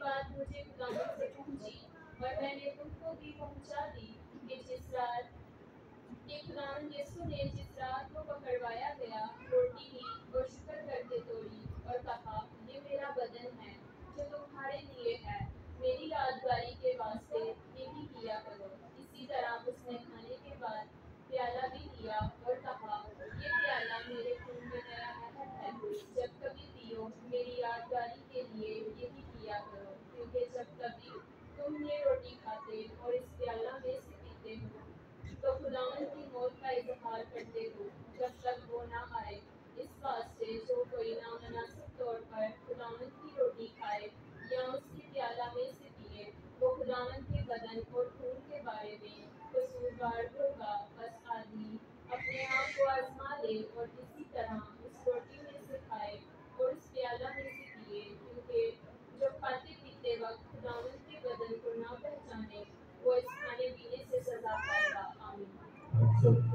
बात मुझे खुदावन से पहुँची और मैंने तुमको भी पहुँचा दी कि जिस रात कि खुदावन यीशु ने जिस रात को पकड़वाया गया रोटी ली और शुक्र करके तोड़ी और कहा ये मेरा बदन है जो तुम्हारे लिए है मेरी यादगारी के वास्ते यही किया करो इसी तरह उसने खाने के बाद प्याला भी लिया और कहा ये प्याला मेरे खून में नया अहद है जब कभी पियो मेरी यादगारी के लिए यही किया करो क्योंकि जब कभी तुम ये रोटी खाते और इस प्याला में से पीते हो तो मौत का इजहार करते हो जब तक वो ना आए इस वास्ते जो कोई नामनासिब तौर पर खुदावंत की रोटी खाए या उसकी प्याला में से पिए, वो खुदावंत के बदन और खून के बारे में कसूरवार होगा। बस आदमी अपने आप को आजमा ले और इसी तरह उस रोटी में से खाए और उस प्याला में से पिए क्योंकि जो खाते पीते वक्त खुदावन के बदन